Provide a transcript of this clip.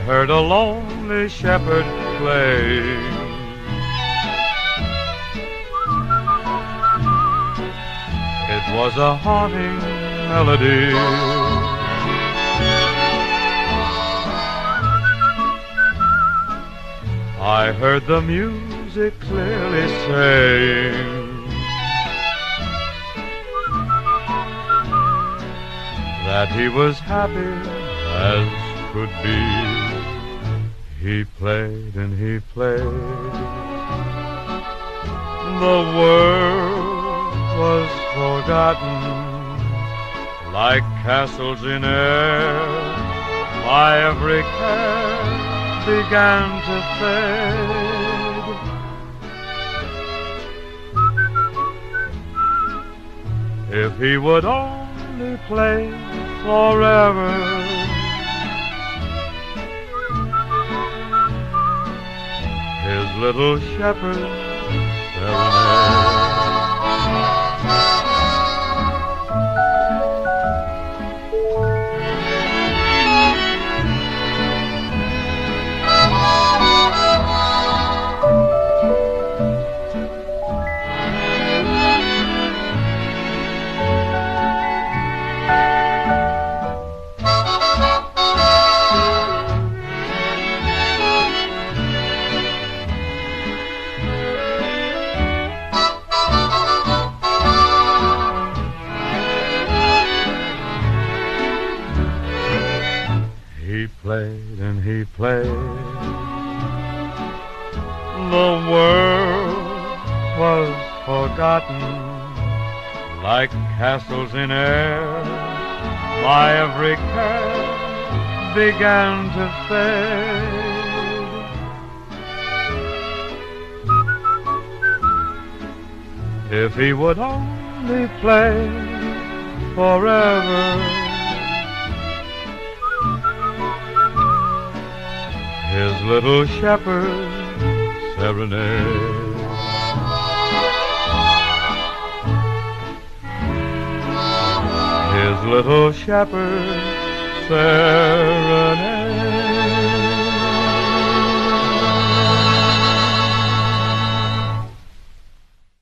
heard a lonely shepherd play. It was a haunting melody. I heard the music clearly saying that he was happy as could be. He played and he played. The world was forgotten like castles in air. My every care began to fade. If he would only play forever. Little shepherd serenade. He played and he played. The world was forgotten like castles in air. My every care began to fade. If he would only play forever. His little shepherd serenade. His little shepherd serenade.